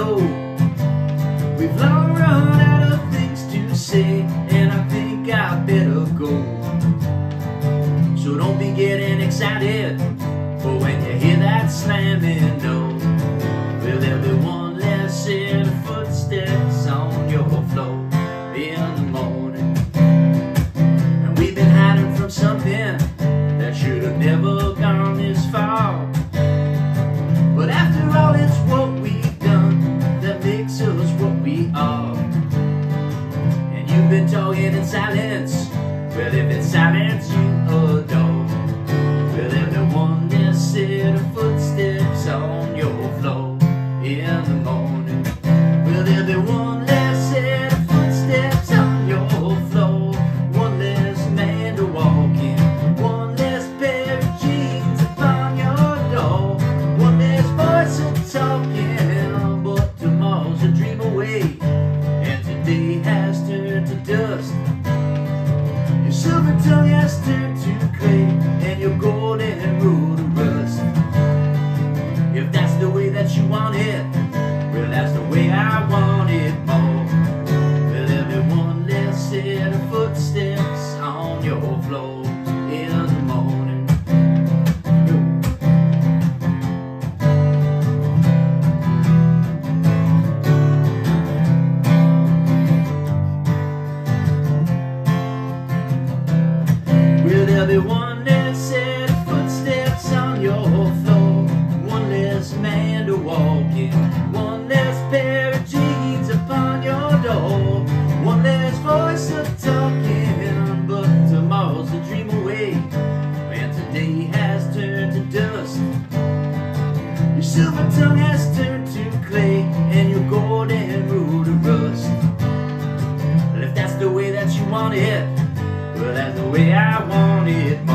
We've long run out of things to say, and I think I better go. So don't be getting excited, but when you hear that slamming door, well, there'll be one less set of footsteps in silence. Silver tongue has turned to clay, and your golden rule to rust. If that's the way that you want it, well, that's the way I want it more. Well, there'll one less set of footsteps on your floor Be one less set of footsteps on your floor? One less man to walk in, one less pair of jeans upon your door, one less voice of talking. But tomorrow's a dream away, and today has turned to dust. Your silver tongue has turned to clay, and your golden rule to rust. Well, if that's the way that you want it, well, that's the way I want it